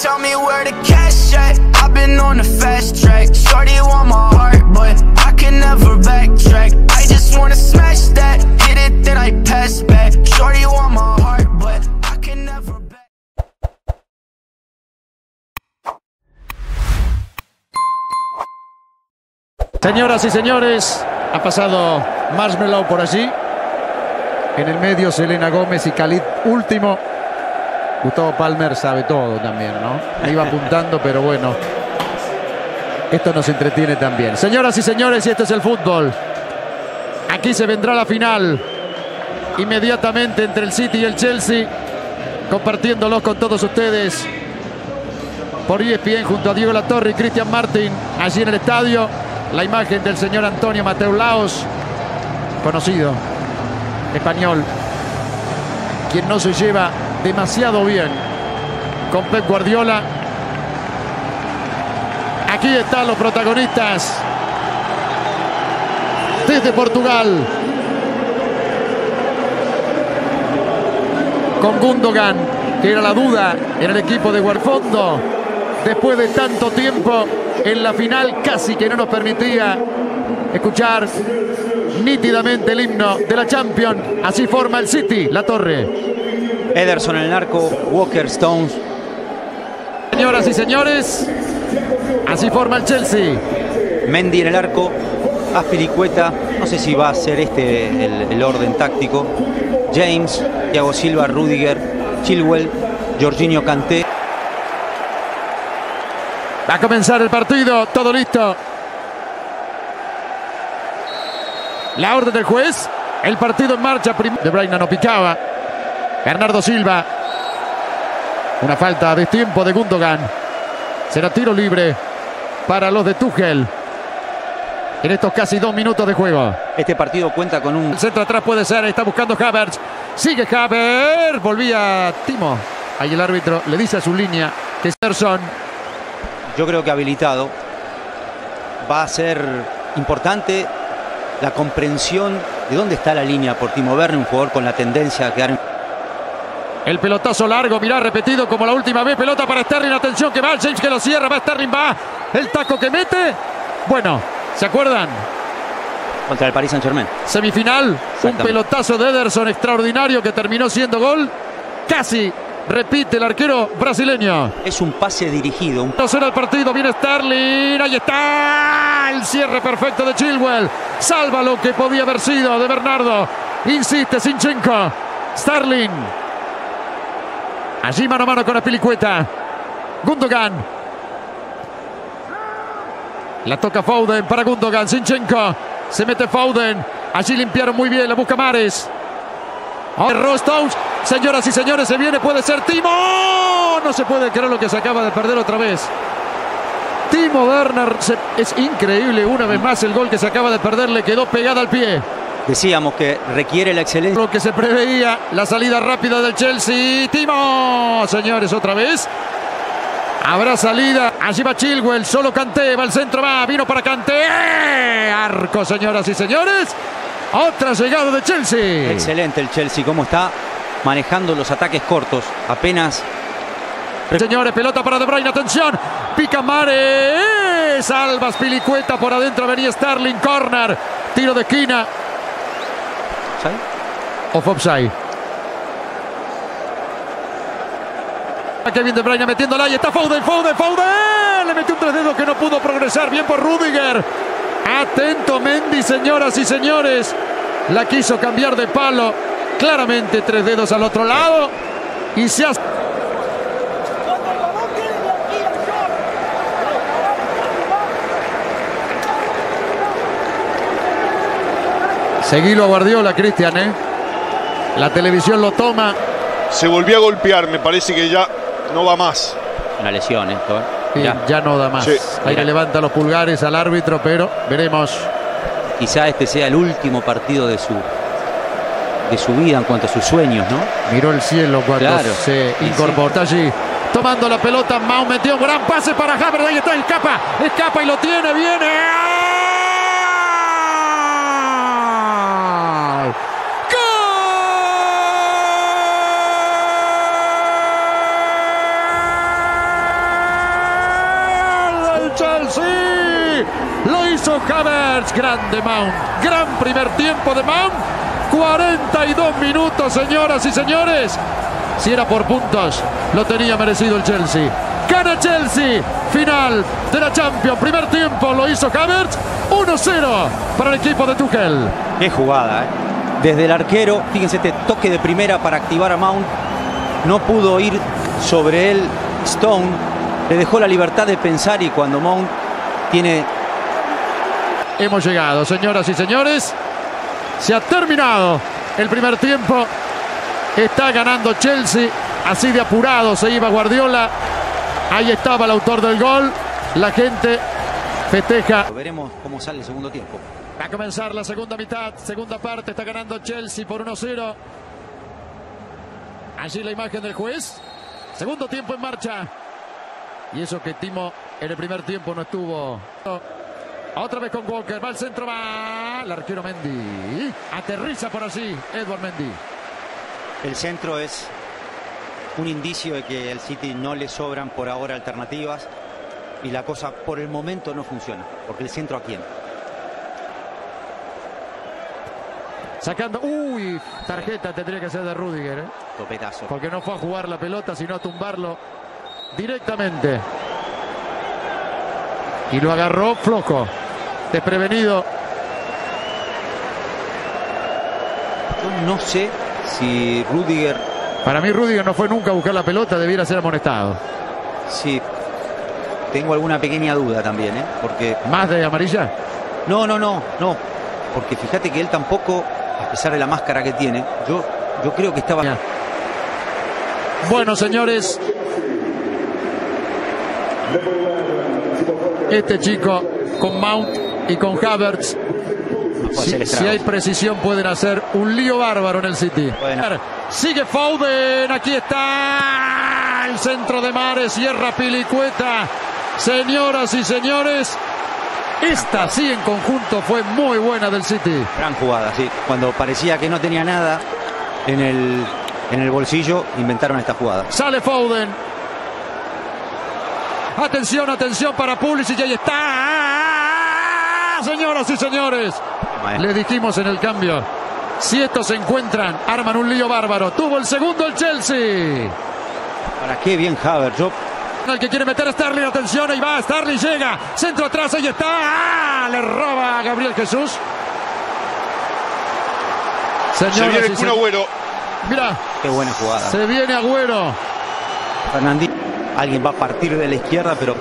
Tell me where the cash at. I've been on the fast track. Shorty want my heart, but I can never backtrack. I just wanna smash that. Hit it, then I pass back. Shorty want my heart, but I can never back. Señoras y señores, ha pasado Marshmallow por allí. En el medio Selena Gómez y Khalid último. Gustavo Palmer sabe todo también, ¿no? Me iba apuntando, pero bueno. Esto nos entretiene también. Señoras y señores, y este es el fútbol. Aquí se vendrá la final. Inmediatamente entre el City y el Chelsea. Compartiéndolos con todos ustedes. Por ESPN junto a Diego Latorre y Cristian Martín. Allí en el estadio. La imagen del señor Antonio Mateo Laos. Conocido. Español. Quien no se lleva demasiado bien con Pep Guardiola. Aquí están los protagonistas desde Portugal. Con Gundogan, que era la duda en el equipo de Guarfondo. Después de tanto tiempo en la final, casi que no nos permitía escuchar nítidamente el himno de la Champions. Así forma el City, la torre. Ederson en el arco, Walker Stones. Señoras y señores, así forma el Chelsea. Mendy en el arco, Aspiricueta, no sé si va a ser este el, el orden táctico. James, Thiago Silva, Rudiger, Chilwell, Jorginho Kanté. Va a comenzar el partido, todo listo. La orden del juez, el partido en marcha. De Bruyne no picaba. Bernardo Silva. Una falta de tiempo de Gundogan. Será tiro libre para los de Tuchel. En estos casi dos minutos de juego. Este partido cuenta con un El centro atrás puede ser, está buscando Havertz. Sigue Havertz. Volvía Timo. Ahí el árbitro le dice a su línea que Sterson yo creo que habilitado. Va a ser importante la comprensión de dónde está la línea por Timo Werner, un jugador con la tendencia a quedar en El pelotazo largo, mirá, repetido como la última vez. Pelota para Sterling, atención que va. James que lo cierra, va Sterling, va. El taco que mete. Bueno, ¿se acuerdan? contra el Paris Saint Germain. Semifinal, un pelotazo de Ederson extraordinario que terminó siendo gol. Casi repite el arquero brasileño. Es un pase dirigido, un 2 el partido, viene Sterling, ahí está el cierre perfecto de Chilwell, salva lo que podía haber sido de Bernardo, insiste Sinchenko, Sterling, allí mano a mano con Apilicueta, Gundogan, la toca Foden para Gundogan, Sinchenko, se mete Foden, allí limpiaron muy bien, la busca Mares, Stones, señoras y señores, se viene, puede ser Timo. No se puede creer lo que se acaba de perder otra vez. Timo Werner, es increíble una vez más el gol que se acaba de perder, le quedó pegada al pie. Decíamos que requiere la excelencia. Lo que se preveía, la salida rápida del Chelsea. Timo, señores, otra vez. Habrá salida. Allí va Chilwell, solo Canté, va al centro, va, vino para Canté. Arco, señoras y señores. Otra llegada de Chelsea. Excelente el Chelsea, cómo está manejando los ataques cortos. Apenas Señores, pelota para De Bruyne, atención. Pica Mares. Salvas Pilicueta por adentro venía Sterling, corner. Tiro de esquina. ¿Sabes? Of offside. Kevin De Bruyne metiéndola y está Foden, Foden, Foden. Le metió un tres dedos que no pudo progresar. Bien por Rudiger. Atento Mendy, señoras y señores. La quiso cambiar de palo. Claramente tres dedos al otro lado. Y se hace... Seguilo a Guardiola, Cristian, ¿eh? La televisión lo toma. Se volvió a golpear, me parece que ya no va más. Una lesión esto. ¿eh? y Mirá, ya no da más. Sí. Ahí le levanta los pulgares al árbitro, pero veremos. quizá este sea el último partido de su de su vida en cuanto a sus sueños, ¿no? Miró el cielo cuando Claro. se incorporó. Está allí tomando la pelota. Mau metió un gran pase para Havertz. Ahí está, escapa, escapa y lo tiene. Viene. ¡Gol! ¡Gol! Chelsea. Lo hizo Havertz. Grande Mount. Gran primer tiempo de Mount. 42 minutos, señoras y señores. Si era por puntos, lo tenía merecido el Chelsea. Gana Chelsea. Final de la Champions. Primer tiempo lo hizo Havertz. 1-0 para el equipo de Tuchel. Qué jugada, ¿eh? Desde el arquero, fíjense este toque de primera para activar a Mount. No pudo ir sobre él Stone. Le dejó la libertad de pensar y cuando Mount tiene Hemos llegado, señoras y señores. Se ha terminado el primer tiempo. Está ganando Chelsea. Así de apurado se iba Guardiola. Ahí estaba el autor del gol. La gente festeja. Veremos cómo sale el segundo tiempo. Va a comenzar la segunda mitad, segunda parte. Está ganando Chelsea por 1-0. Allí la imagen del juez. Segundo tiempo en marcha. Y eso que Timo en el primer tiempo no estuvo. Otra vez con Walker. Va al centro, va. El arquero Mendy. Aterriza por allí Edward Mendy. El centro es un indicio de que al City no le sobran por ahora alternativas y la cosa por el momento no funciona. Porque el centro a quién? Sacando. Uy, tarjeta tendría que ser de Rudiger. ¿eh? Topetazo. Porque no fue a jugar la pelota, sino a tumbarlo directamente. Y lo agarró flojo. Desprevenido. Yo no sé si Rudiger, Para mí Rudiger no fue nunca a buscar la pelota, debiera ser amonestado. si tengo alguna pequeña duda también, ¿eh? Porque Más de amarilla. no, no, no, no, porque fíjate que él tampoco, a pesar de la máscara que tiene, yo, yo creo que estaba. Bueno, señores. Este chico con Mount y con Havertz, si, hay precisión, pueden hacer un lío bárbaro en el City. Bueno. Sigue Foden, aquí está el centro de Mares, Sierra Pilicueta. Señoras y señores, esta sí en conjunto fue muy buena del City. Gran jugada, sí. Cuando parecía que no tenía nada en el, en el bolsillo, inventaron esta jugada. Sale Foden. Atención, atención para Pulisic. y ahí está. Señoras y señores. Le dijimos en el cambio. Si estos se encuentran, arman un lío bárbaro. Tuvo el segundo el Chelsea. Para qué bien Haver. Yo El que quiere meter a Sterling, atención, ahí va, Sterling llega, centro atrás, ahí está, ¡Ah! le roba a Gabriel Jesús. Se Señoras viene el Kun se- Agüero. Mira, qué buena jugada. se viene Agüero. Fernandinho. Alguien va a partir de la izquierda, pero